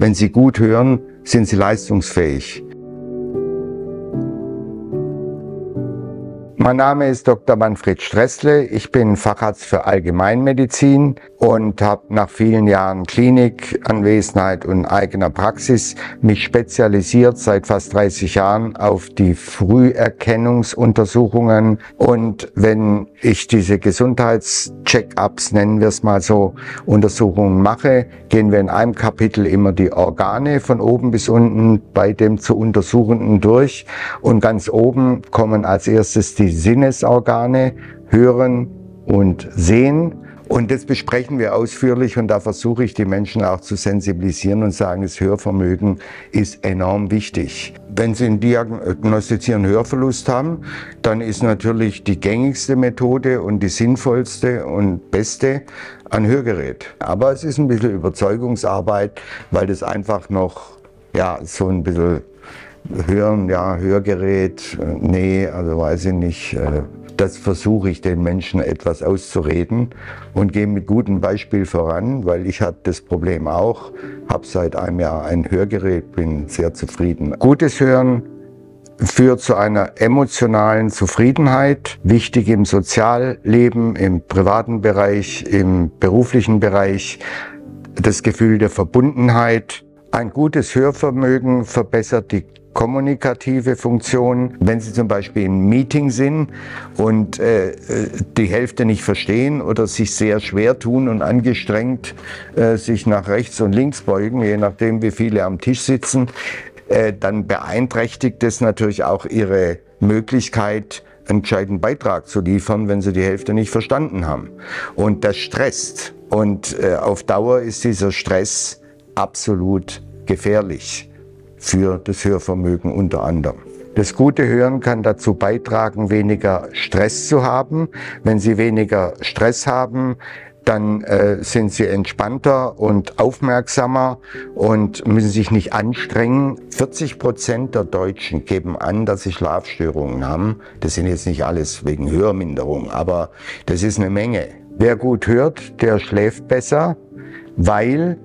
Wenn Sie gut hören, sind Sie leistungsfähig. Mein Name ist Dr. Manfred Stressle. Ich bin Facharzt für Allgemeinmedizin und habe nach vielen Jahren Klinikanwesenheit und eigener Praxis mich spezialisiert seit fast 30 Jahren auf die Früherkennungsuntersuchungen. Und wenn ich diese Gesundheitscheck-ups, nennen wir es mal so, Untersuchungen mache, gehen wir in einem Kapitel immer die Organe von oben bis unten bei dem zu untersuchenden durch. Und ganz oben kommen als erstes die Sinnesorgane, Hören und Sehen. Und das besprechen wir ausführlich und da versuche ich die Menschen auch zu sensibilisieren und sagen, das Hörvermögen ist enorm wichtig. Wenn Sie einen diagnostizierten Hörverlust haben, dann ist natürlich die gängigste Methode und die sinnvollste und beste ein Hörgerät. Aber es ist ein bisschen Überzeugungsarbeit, weil das einfach noch ja, so ein bisschen Hören, ja, Hörgerät, nee, also weiß ich nicht. Äh, das versuche ich den Menschen etwas auszureden und gehe mit gutem Beispiel voran, weil ich hatte das Problem auch, habe seit einem Jahr ein Hörgerät, bin sehr zufrieden. Gutes Hören führt zu einer emotionalen Zufriedenheit, wichtig im Sozialleben, im privaten Bereich, im beruflichen Bereich, das Gefühl der Verbundenheit. Ein gutes Hörvermögen verbessert die kommunikative Funktion. Wenn Sie zum Beispiel im Meeting sind und äh, die Hälfte nicht verstehen oder sich sehr schwer tun und angestrengt äh, sich nach rechts und links beugen, je nachdem wie viele am Tisch sitzen, äh, dann beeinträchtigt es natürlich auch Ihre Möglichkeit, einen gescheiten Beitrag zu liefern, wenn sie die Hälfte nicht verstanden haben. Und das stresst. Und äh, auf Dauer ist dieser Stress absolut gefährlich für das Hörvermögen unter anderem. Das gute Hören kann dazu beitragen, weniger Stress zu haben. Wenn Sie weniger Stress haben, dann äh, sind sie entspannter und aufmerksamer und müssen sich nicht anstrengen. 40 Prozent der Deutschen geben an, dass sie Schlafstörungen haben. Das sind jetzt nicht alles wegen Hörminderung, aber das ist eine Menge. Wer gut hört, der schläft besser, weil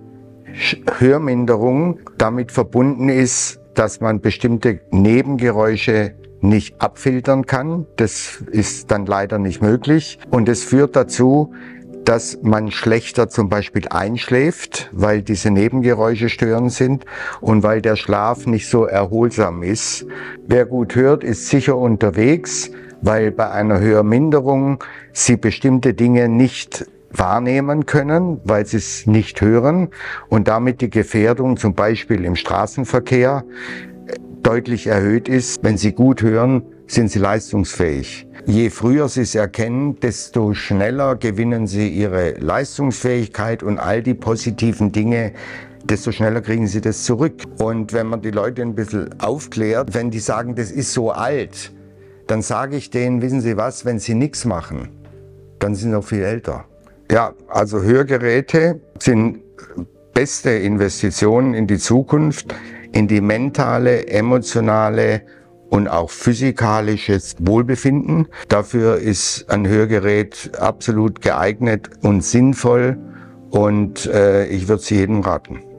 Hörminderung damit verbunden ist, dass man bestimmte Nebengeräusche nicht abfiltern kann. Das ist dann leider nicht möglich. Und es führt dazu, dass man schlechter zum Beispiel einschläft, weil diese Nebengeräusche störend sind und weil der Schlaf nicht so erholsam ist. Wer gut hört, ist sicher unterwegs, weil bei einer Hörminderung sie bestimmte Dinge nicht wahrnehmen können, weil sie es nicht hören und damit die Gefährdung zum Beispiel im Straßenverkehr deutlich erhöht ist. Wenn sie gut hören, sind sie leistungsfähig. Je früher sie es erkennen, desto schneller gewinnen sie ihre Leistungsfähigkeit und all die positiven Dinge, desto schneller kriegen sie das zurück. Und wenn man die Leute ein bisschen aufklärt, wenn die sagen, das ist so alt, dann sage ich denen, wissen Sie was, wenn sie nichts machen, dann sind sie noch viel älter. Ja, also Hörgeräte sind beste Investitionen in die Zukunft, in die mentale, emotionale und auch physikalisches Wohlbefinden. Dafür ist ein Hörgerät absolut geeignet und sinnvoll und äh, ich würde es jedem raten.